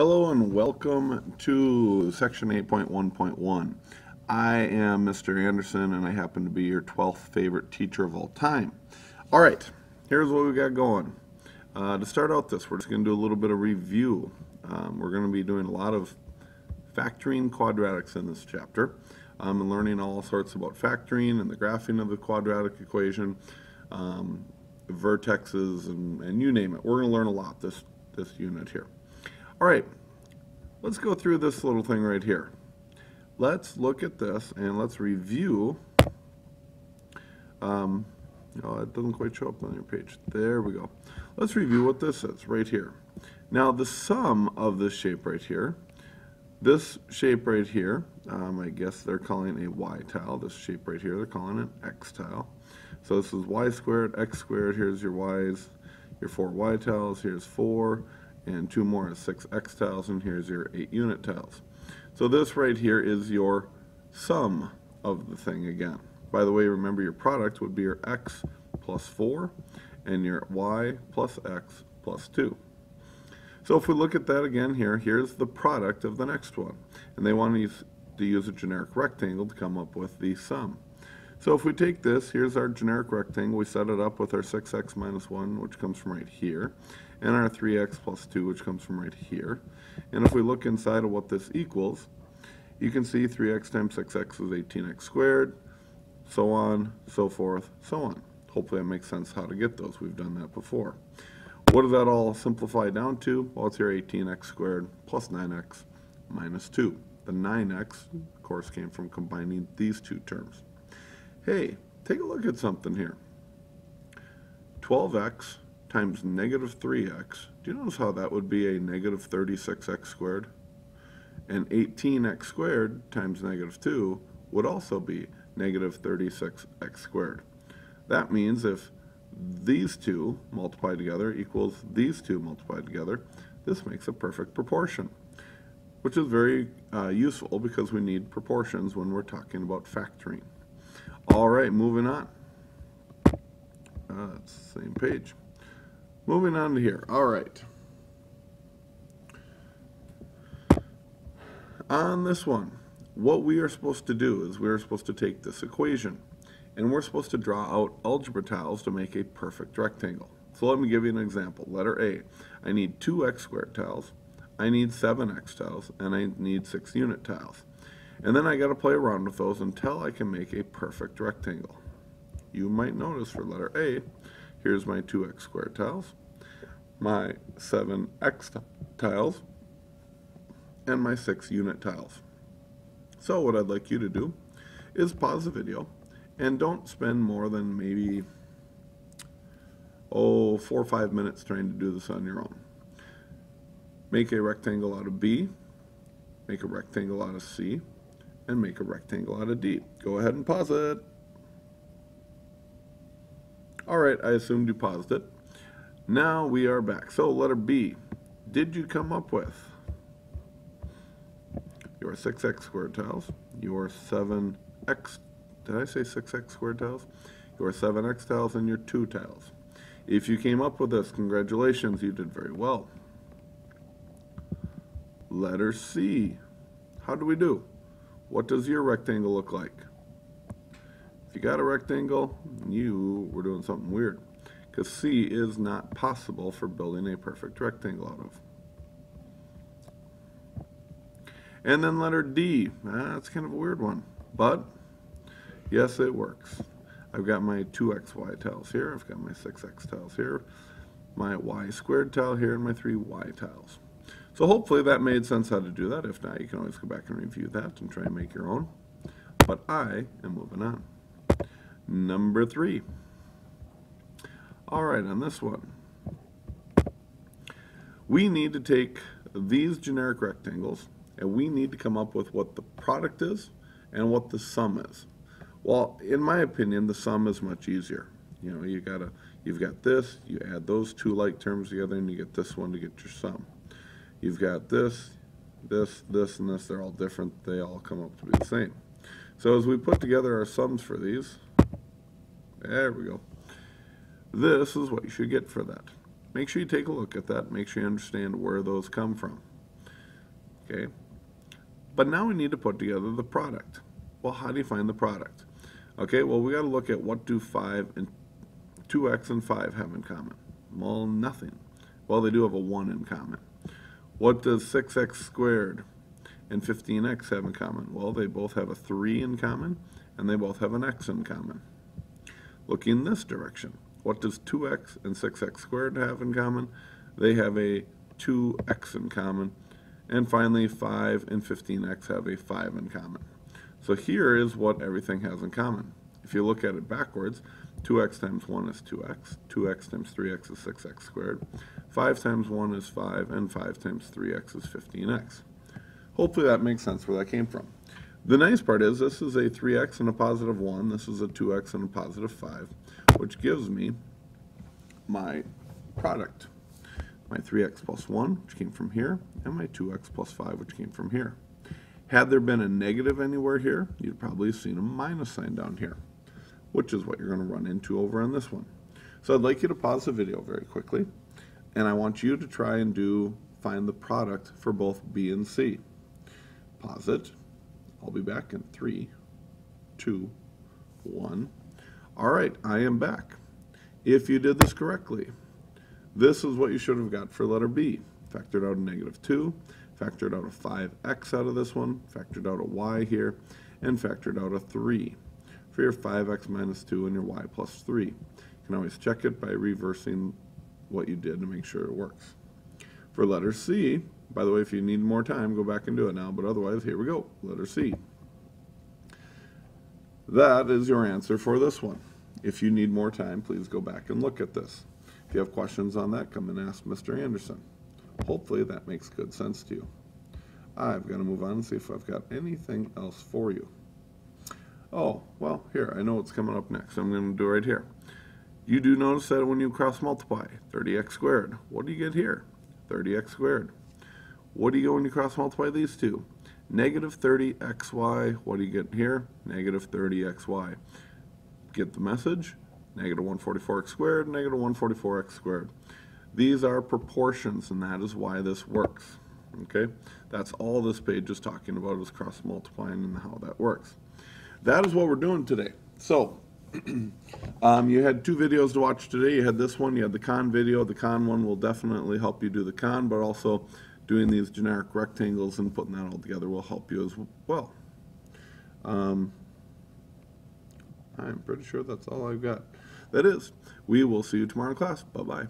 Hello and welcome to section 8.1.1. I am Mr. Anderson and I happen to be your 12th favorite teacher of all time. All right, here's what we got going. Uh, to start out this, we're just going to do a little bit of review. Um, we're going to be doing a lot of factoring quadratics in this chapter um, and learning all sorts about factoring and the graphing of the quadratic equation, um, vertexes, and, and you name it. We're going to learn a lot this, this unit here. All right, let's go through this little thing right here. Let's look at this and let's review. Um, oh, it doesn't quite show up on your page. There we go. Let's review what this is right here. Now the sum of this shape right here, this shape right here, um, I guess they're calling a y tile. This shape right here, they're calling an x tile. So this is y squared, x squared. Here's your y's, your four y tiles. Here's four and two more is six x tiles, and here's your eight unit tiles. So this right here is your sum of the thing again. By the way, remember your product would be your x plus 4 and your y plus x plus 2. So if we look at that again here, here's the product of the next one. And they want to use, to use a generic rectangle to come up with the sum. So if we take this, here's our generic rectangle. We set it up with our 6x minus 1, which comes from right here, and our 3x plus 2, which comes from right here. And if we look inside of what this equals, you can see 3x times 6x is 18x squared, so on, so forth, so on. Hopefully that makes sense how to get those. We've done that before. What does that all simplify down to? Well, it's your 18x squared plus 9x minus 2. The 9x, of course, came from combining these two terms. Hey, take a look at something here. 12x times negative 3x. Do you notice how that would be a negative 36x squared? And 18x squared times negative 2 would also be negative 36x squared. That means if these two multiplied together equals these two multiplied together, this makes a perfect proportion, which is very uh, useful because we need proportions when we're talking about factoring. All right, moving on. Uh, same page. Moving on to here. All right. On this one, what we are supposed to do is we are supposed to take this equation and we're supposed to draw out algebra tiles to make a perfect rectangle. So let me give you an example. Letter A, I need two x squared tiles, I need seven x tiles, and I need six unit tiles. And then I got to play around with those until I can make a perfect rectangle. You might notice for letter A, here's my 2x squared tiles, my 7x tiles, and my 6 unit tiles. So what I'd like you to do is pause the video and don't spend more than maybe, oh, four or five minutes trying to do this on your own. Make a rectangle out of B, make a rectangle out of C, and make a rectangle out of D. Go ahead and pause it. All right, I assumed you paused it. Now we are back. So letter B, did you come up with your 6x squared tiles, your 7x, did I say 6x squared tiles? Your 7x tiles and your 2 tiles. If you came up with this, congratulations, you did very well. Letter C, how do we do? What does your rectangle look like? If you got a rectangle, you were doing something weird. Because C is not possible for building a perfect rectangle out of. And then letter D, ah, that's kind of a weird one. But, yes, it works. I've got my 2xy tiles here, I've got my 6x tiles here, my y squared tile here, and my 3y tiles. So hopefully that made sense how to do that. If not, you can always go back and review that and try and make your own. But I am moving on. Number three. All right, on this one, we need to take these generic rectangles and we need to come up with what the product is and what the sum is. Well, in my opinion, the sum is much easier. You know, you gotta, you've got this, you add those two like terms together and you get this one to get your sum. You've got this, this, this, and this. They're all different. They all come up to be the same. So as we put together our sums for these, there we go. This is what you should get for that. Make sure you take a look at that. Make sure you understand where those come from. okay? But now we need to put together the product. Well, how do you find the product? Okay, well, we got to look at what do 5 and 2x and 5 have in common? Well, nothing. Well, they do have a 1 in common. What does 6x squared and 15x have in common? Well, they both have a 3 in common, and they both have an x in common. Looking this direction, what does 2x and 6x squared have in common? They have a 2x in common. And finally, 5 and 15x have a 5 in common. So here is what everything has in common. If you look at it backwards, 2x times 1 is 2x, 2x times 3x is 6x squared, 5 times 1 is 5, and 5 times 3x is 15x. Hopefully that makes sense where that came from. The nice part is this is a 3x and a positive 1, this is a 2x and a positive 5, which gives me my product. My 3x plus 1, which came from here, and my 2x plus 5, which came from here. Had there been a negative anywhere here, you'd probably have seen a minus sign down here, which is what you're going to run into over on this one. So I'd like you to pause the video very quickly, and I want you to try and do find the product for both B and C. Pause it. I'll be back in three, two, one. All right, I am back. If you did this correctly, this is what you should have got for letter B. Factored out a negative 2, factored out a 5x out of this one, factored out a y here, and factored out a 3 for your 5x minus 2 and your y plus 3. You can always check it by reversing what you did to make sure it works. For letter C, by the way, if you need more time, go back and do it now, but otherwise, here we go, letter C. That is your answer for this one. If you need more time, please go back and look at this. If you have questions on that, come and ask Mr. Anderson. Hopefully that makes good sense to you. I've got to move on and see if I've got anything else for you. Oh, well, here, I know what's coming up next. I'm going to do right here. You do notice that when you cross multiply, 30x squared, what do you get here? 30x squared. What do you when you cross multiply these two? Negative 30xy, what do you get here? Negative 30xy. Get the message? Negative 144x squared, negative 144x squared. These are proportions, and that is why this works. Okay, that's all this page is talking about is cross multiplying and how that works. That is what we're doing today. So, um, you had two videos to watch today. You had this one, you had the con video. The con one will definitely help you do the con, but also doing these generic rectangles and putting that all together will help you as well. Um, I'm pretty sure that's all I've got. That is, we will see you tomorrow in class. Bye-bye.